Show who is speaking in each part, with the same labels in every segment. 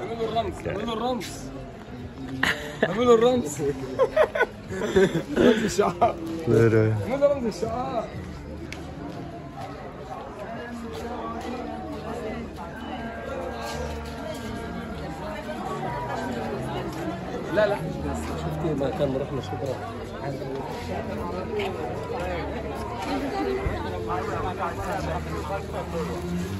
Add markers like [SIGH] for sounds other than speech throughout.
Speaker 1: اعملوا الرمز اعملوا الرمز. اعملوا الرمز. رمز الشعار. اعملوا رمز الشعار. لا لا. شفتي مكان رحنا شكرا. حاجة 30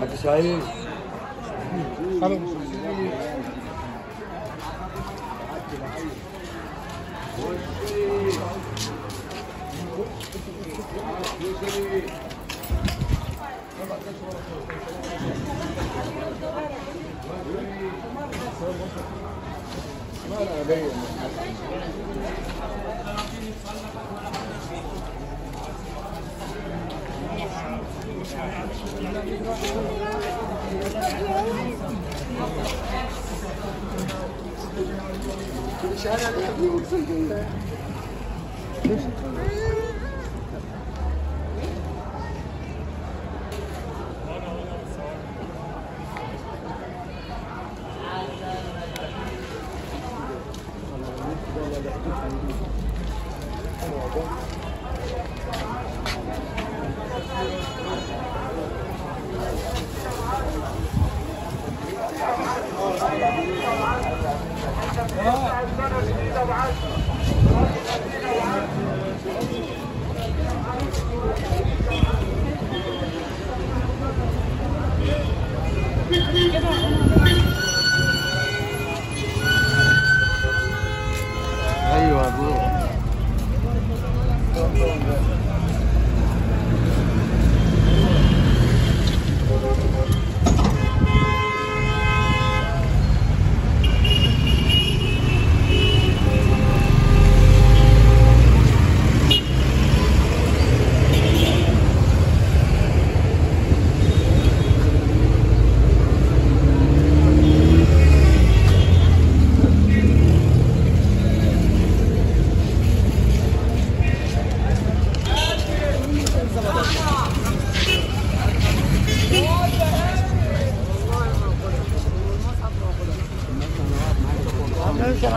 Speaker 2: حتى شايف خلاص Thank you.
Speaker 1: 前两
Speaker 3: 天又
Speaker 4: 吃进来，没事。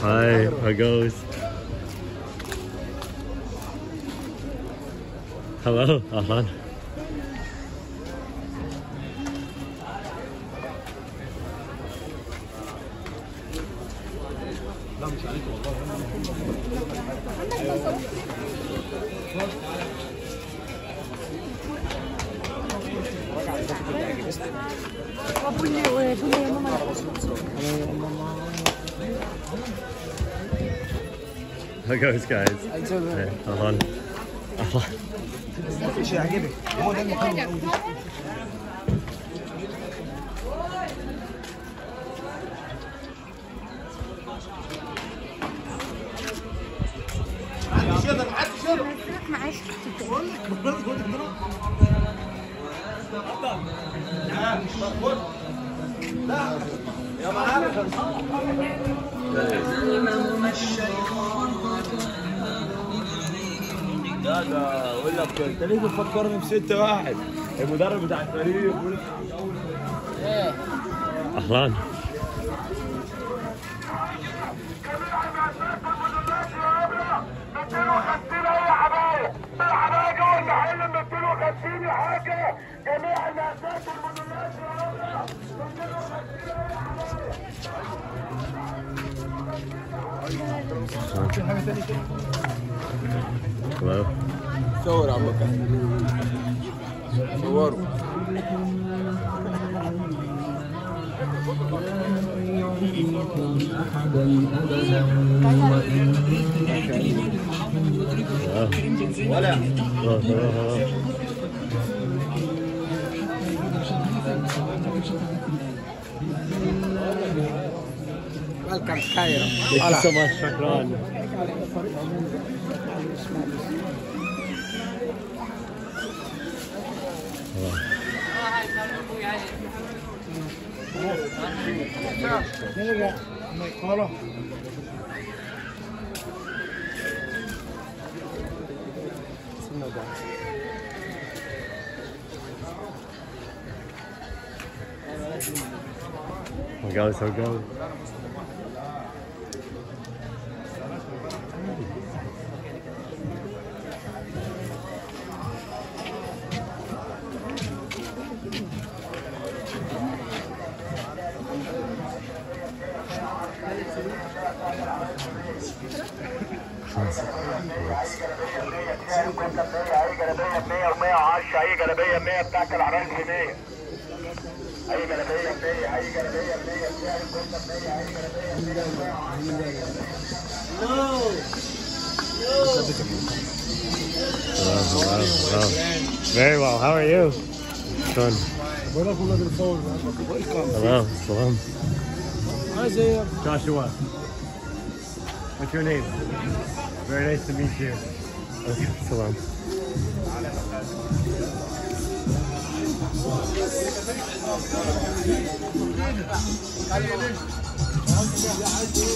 Speaker 3: Hi, how goes? Hello, Ahan. How goes, guys? Hey, Ahan. Ahan. [LAUGHS]
Speaker 5: معلش
Speaker 4: لا يا معلم فألهمهما الشيطان وكان عليهم لا ده أقول لك انت ليه بتفكرني ب واحد
Speaker 3: المدرب بتاع الفريق
Speaker 6: بيقول جميع المقاسات والموديلات يا
Speaker 3: Hello.
Speaker 1: صور عمك صوروا
Speaker 3: ولا welcome
Speaker 1: to Cairo.
Speaker 3: Thank Hola. you so much, Shakran. Oh my
Speaker 6: god, it's so good. خلاص اي جلبيه 100 بتاعت العرايس ب 100 اي جلبيه 100 اي جلبيه 100 بتاعت الكوسه ب 100 اي جلبيه 100
Speaker 3: نو Bravo, bravo, bravo. Very well. How are you? Good. Hello, salam. How's it? Joshua. What's your name? Very nice to meet you. Okay, salam.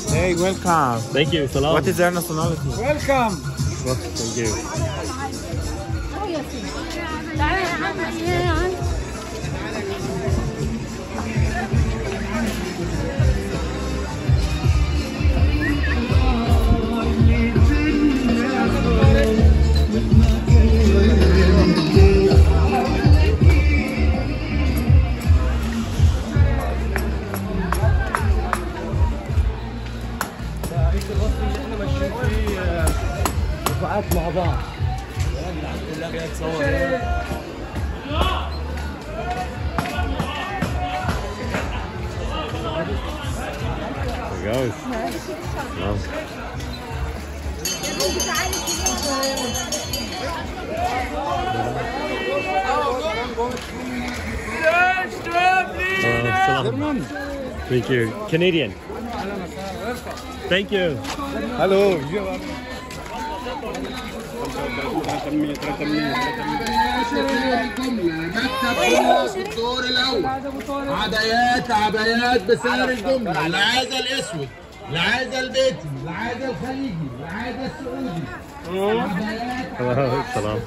Speaker 4: Hey, welcome.
Speaker 3: Thank you. Salam.
Speaker 4: What is their nationality?
Speaker 1: Welcome.
Speaker 3: Well, thank you.
Speaker 1: دفعات مع بعض
Speaker 3: There goes. Well, uh, salam. Thank you. Canadian. Thank you.
Speaker 1: الو
Speaker 7: الدور الاول عدايات عبايات بسعر الجمله اللي عايزه الاسود اللي عايزه البيتي اللي عايزه الخليجي اللي عايزه السعودي
Speaker 3: Hello, salam.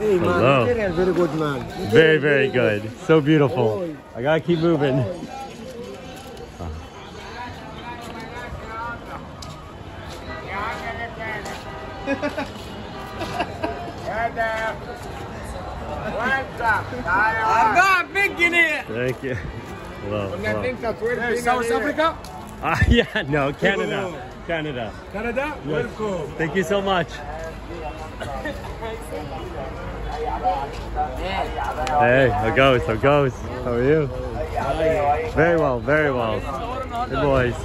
Speaker 1: Hey man,
Speaker 3: Hello.
Speaker 1: Material very good man.
Speaker 3: Very, very good. So beautiful. I gotta keep moving.
Speaker 1: I've got big in it.
Speaker 3: Thank you. Hello. Hello.
Speaker 1: South Africa?
Speaker 3: Uh, [LAUGHS] yeah, no, Canada. Canada.
Speaker 1: Canada, yes. welcome.
Speaker 3: Thank you so much. hey, how goes? How goes? How are you? Very well, very well. Good boys.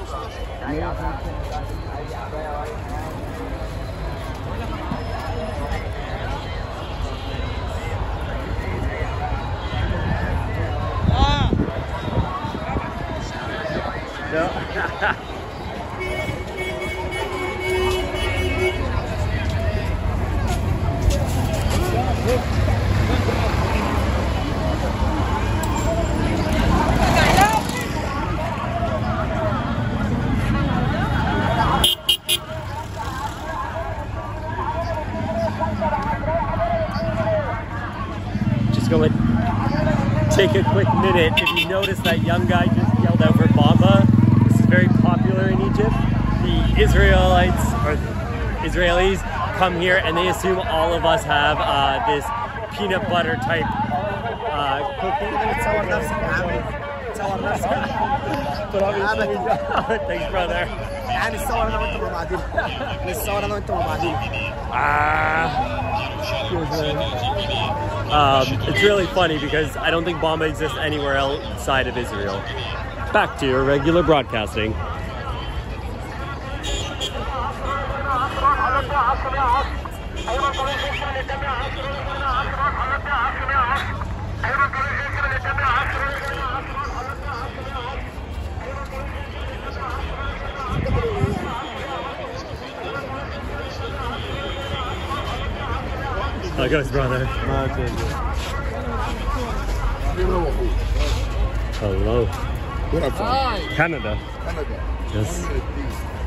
Speaker 3: No. take a quick minute. If you notice that young guy just yelled out for Bamba, in Egypt. The Israelites or the Israelis come here and they assume all of us have uh, this peanut butter type uh, cookie. [LAUGHS] thanks, brother.
Speaker 4: Ah.
Speaker 3: Um, it's really funny because I don't think Bamba exists anywhere outside of Israel. Back to your regular broadcasting. How goes, brother? Hello.
Speaker 8: Where I'm from?
Speaker 3: Canada.
Speaker 8: Canada.
Speaker 3: Yes.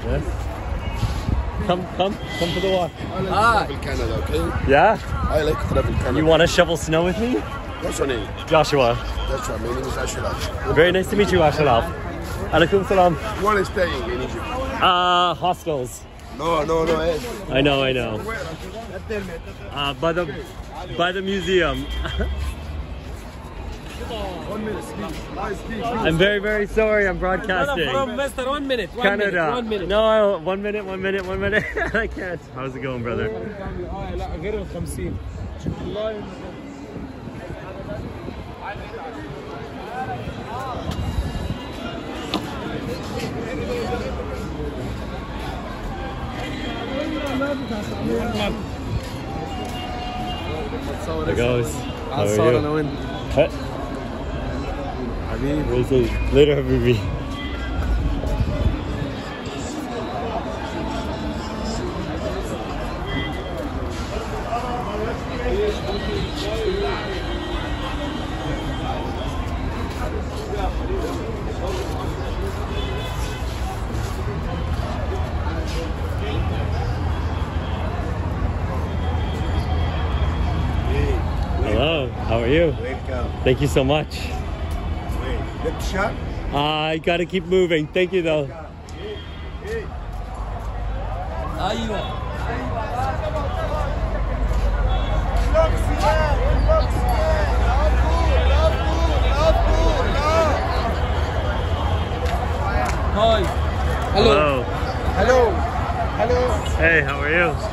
Speaker 3: Yes. Come, come, come for the walk.
Speaker 8: I like to travel Canada, okay?
Speaker 3: Yeah?
Speaker 8: I like to travel Canada.
Speaker 3: You want to shovel snow with me?
Speaker 8: What's your name?
Speaker 3: Joshua.
Speaker 8: That's right. My name is Ashraf.
Speaker 3: Very nice to meet you, Ashalaf. Alaikum salam.
Speaker 8: You want to stay in Egypt?
Speaker 3: Uh, hostels.
Speaker 8: No, no, no. eh.
Speaker 3: I know, I know. Uh, by the, by the museum. [LAUGHS] I'm very, very sorry. I'm broadcasting.
Speaker 1: From Western, one minute. One
Speaker 3: Canada.
Speaker 1: Minute, one minute.
Speaker 3: No, one minute, one minute, one minute. [LAUGHS] I can't. How's it going, brother? There goes. How are you? it Later, Habib. Thank you so much.
Speaker 8: Wait, good shot?
Speaker 3: I gotta keep moving. Thank you though.
Speaker 1: Hi.
Speaker 3: Hello.
Speaker 8: Hello. Hello.
Speaker 3: Hey, how are you?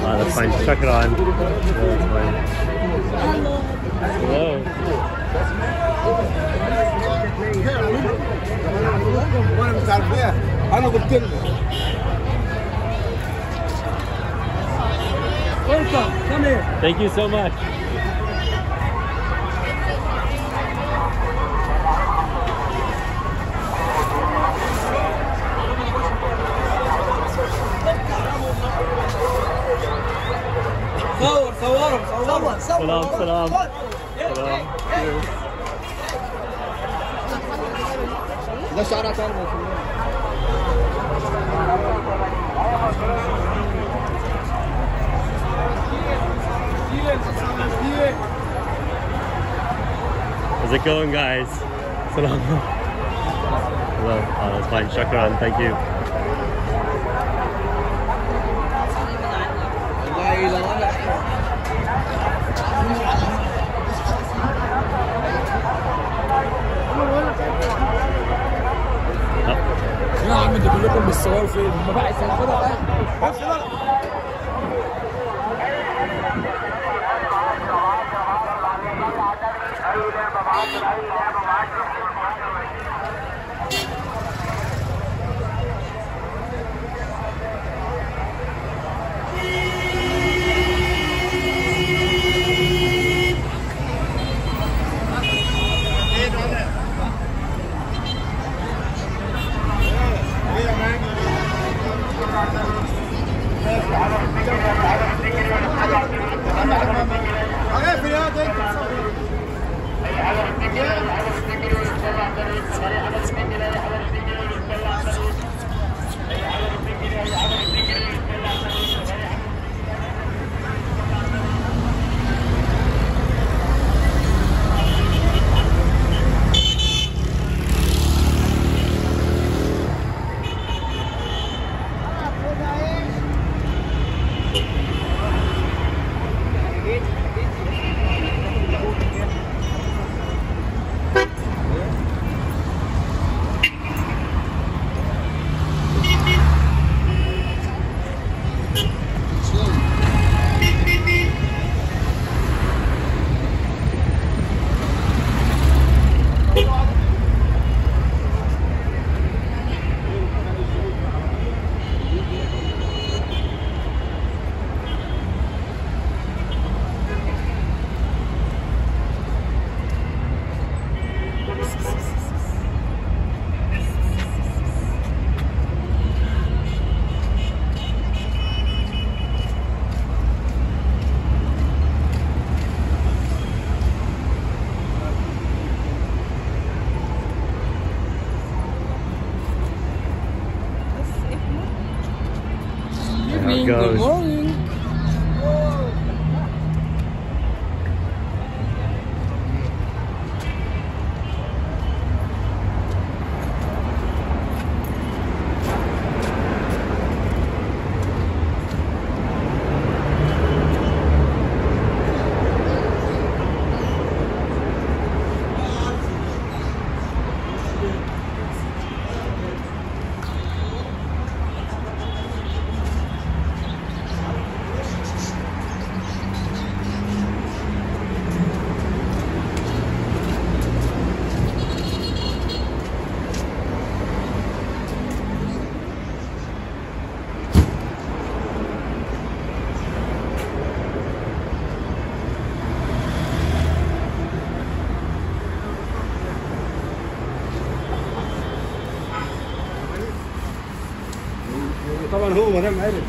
Speaker 3: Ah, that's fine. Just chuck it on. Hello.
Speaker 8: One
Speaker 1: Welcome. Come here.
Speaker 3: Thank you so much.
Speaker 1: صورهم صورهم
Speaker 3: Salam, salam. Salam. Cheers.
Speaker 4: ده شعرها تاني
Speaker 3: How's it going, guys? Salam. Hello. Oh, that's fine. Shukran. Thank you.
Speaker 1: جماعة عم
Speaker 8: تقول لكم
Speaker 3: بالصور
Speaker 8: في
Speaker 1: المباحث الفضاء more lo 买
Speaker 3: 点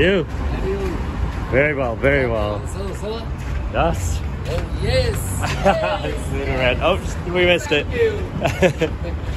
Speaker 3: you? Very well, very well. Yes.
Speaker 8: Oh, yes. [LAUGHS]
Speaker 3: yes. oh, we missed
Speaker 8: Thank it. [LAUGHS]